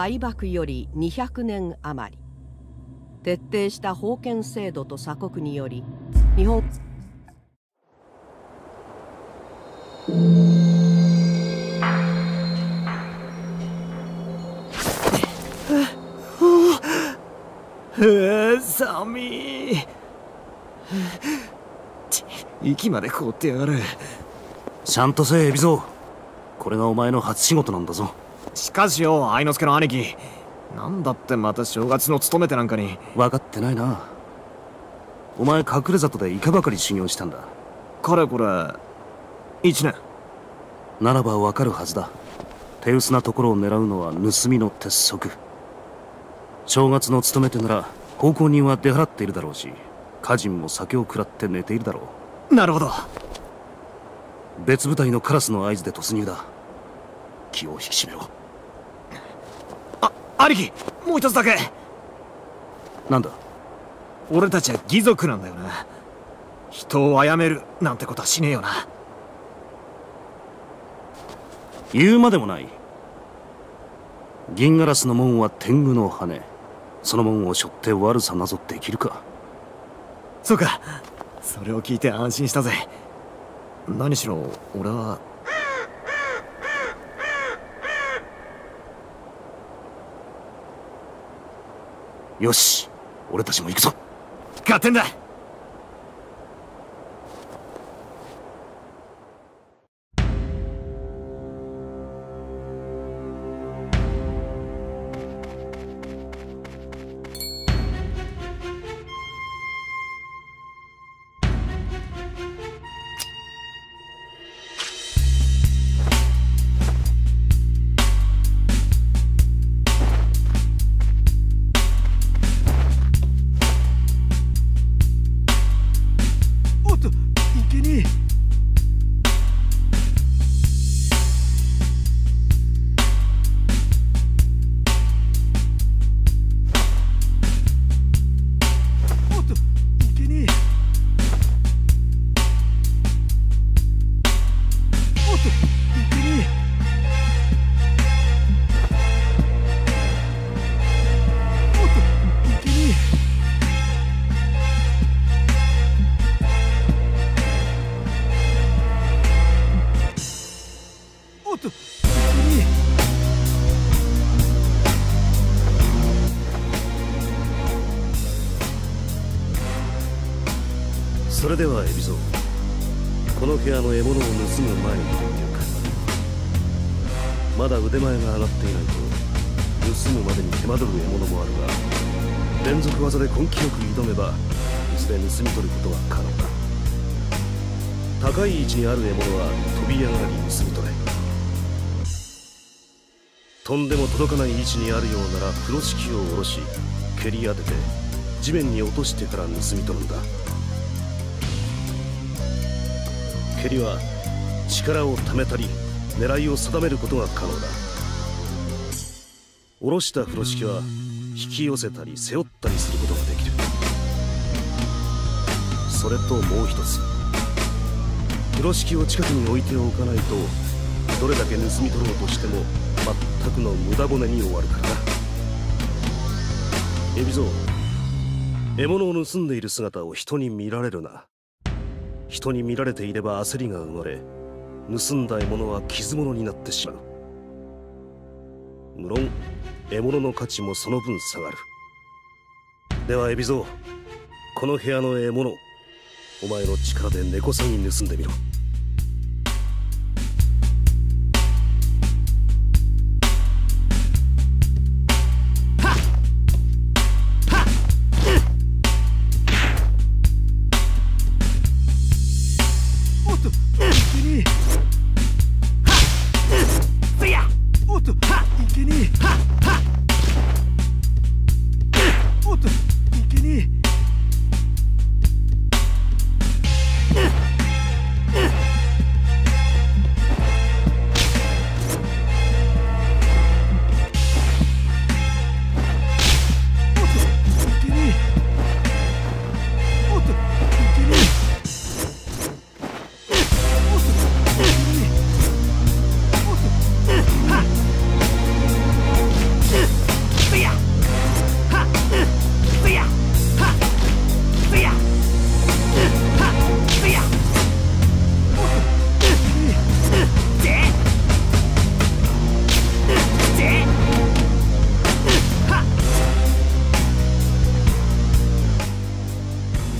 開幕より200年余り。徹底した封建制度と鎖国により日本寒い息まで凍ってやがるちゃんとせえ海老蔵これがお前の初仕事なんだぞしかしよ愛之助の兄貴。なんだってまた正月の勤めてなんかに。分かってないな。お前隠れ里でいかばかり修行したんだ。かれこれ1年。ならば分かるはずだ。手薄なところを狙うのは盗みの鉄則。正月の勤めてなら奉公人は出払っているだろうし家人も酒を食らって寝ているだろう。なるほど。別部隊のカラスの合図で突入だ。気を引き締めろ。あ兄貴もう一つだけ。なんだ？俺たちは義族なんだよな。人を殺めるなんてことはしねえよな。言うまでもない。銀ガラスの門は天狗の羽。その門を背負って悪さなぞできるか。そうか。それを聞いて安心したぜ。何しろ俺はよし俺たちも行くぞ。合点だ。れでは海老蔵この部屋の獲物を盗む前に。まだ腕前が上がっていないと盗むまでに手間取る獲物もあるが連続技で根気よく挑めばいずれ盗み取ることは可能だ。高い位置にある獲物は飛び上がり盗み取れ。飛んでも届かない位置にあるようなら風呂敷を下ろし蹴り当てて地面に落としてから盗み取るんだ。蹴りは力をためたり狙いを定めることが可能だ。下ろした風呂敷は引き寄せたり背負ったりすることができる。それともう一つ風呂敷を近くに置いておかないとどれだけ盗み取ろうとしても全くの無駄骨に終わるからな海老蔵獲物を盗んでいる姿を人に見られるな。人に見られていれば焦りが生まれ盗んだ獲物は傷物になってしまう。無論獲物の価値もその分下がる。では海老蔵この部屋の獲物お前の力で猫さんに盗んでみろ。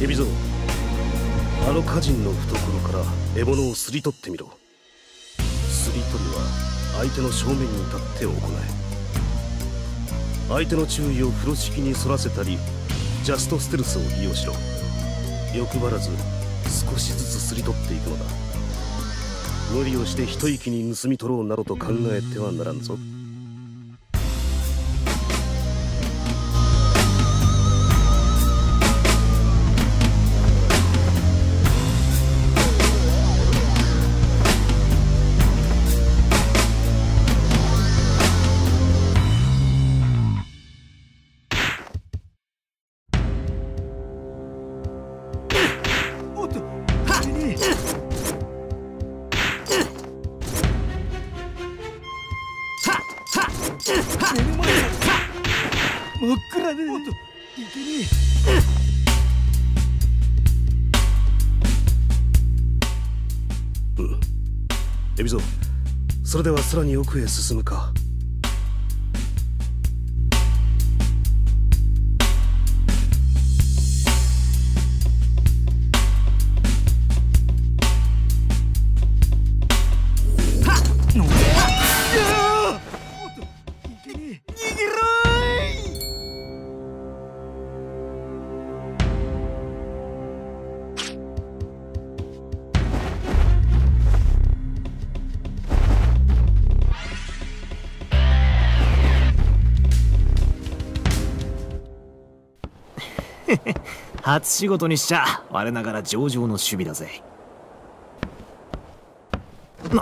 あの歌人の懐から獲物をすり取ってみろ。すり取りは相手の正面に立って行え。相手の注意を風呂敷に反らせたりジャストステルスを利用しろ。欲張らず少しずつすり取っていくのだ。無理をして一息に盗み取ろうなどと考えてはならんぞ。真っ暗でおっといけねえ、海老蔵それではさらに奥へ進むか。初仕事にしちゃ我ながら上々の守備だぜ。な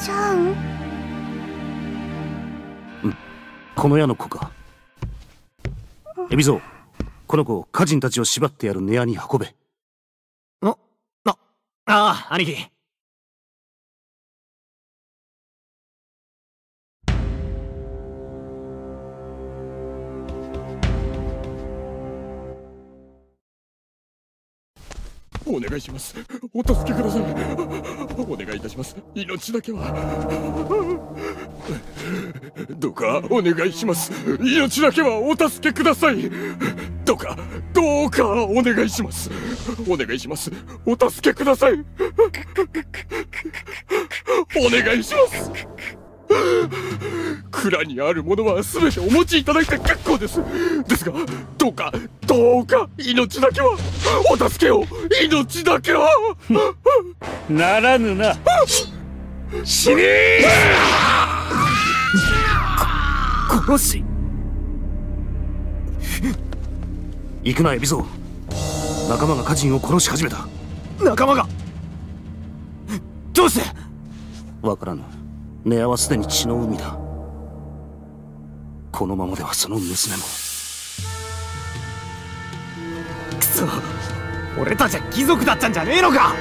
ちゃん？この矢の子か。エビゾこの子を歌人たちを縛ってやる根屋に運べ。ああ兄貴お願いします。お助けください。お願いいたします。命だけは。どうかお願いします。命だけはお助けください。どうか、どうかお願いします。お願いします。お助けください。お願いします。蔵にあるものは全てお持ちいただいて結構です。ですが、どうか、どうか、命だけは、お助けを、命だけは。ならぬな。死ね！殺し行くなエビゾ。仲間が歌人を殺し始めた。仲間が。どうして？わからぬ。根屋はすでに血の海だこのままではその娘も。くそ俺たちは貴族だったんじゃねえのか！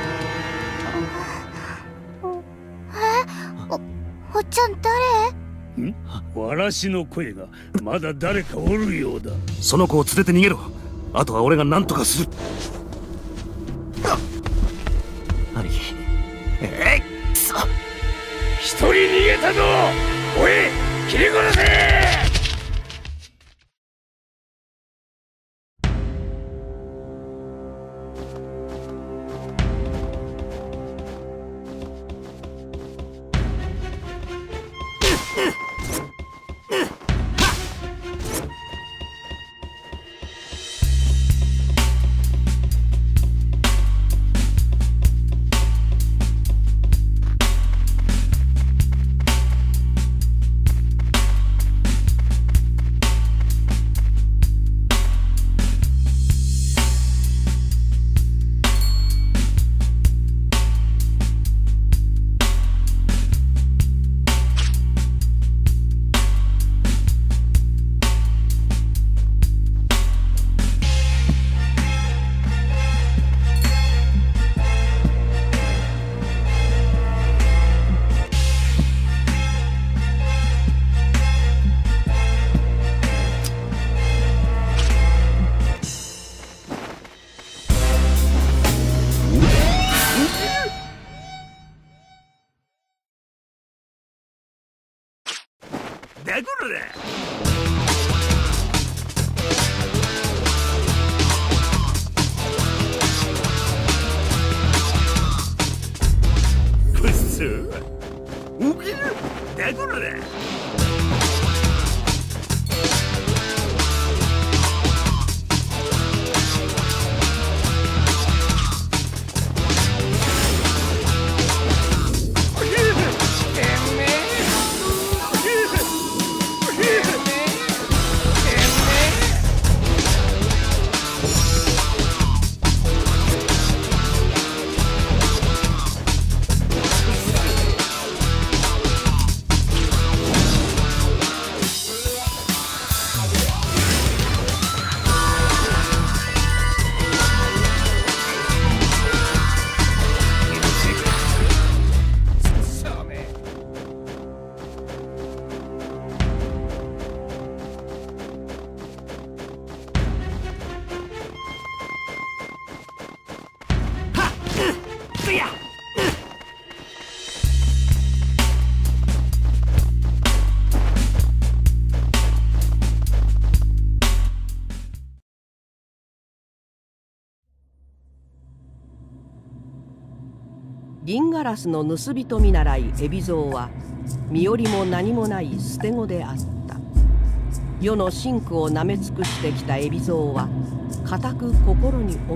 おっちゃん誰？わらしの声がまだ誰かおるようだ。その子を連れて逃げろ。あとは俺が何とかする。兄貴え？いくそ一人逃げたぞ！おい切り殺せ銀ガラスの盗人見習い海老蔵は身寄りも何もない捨て子であった。世の真紅をなめ尽くしてきた海老蔵は固く心に思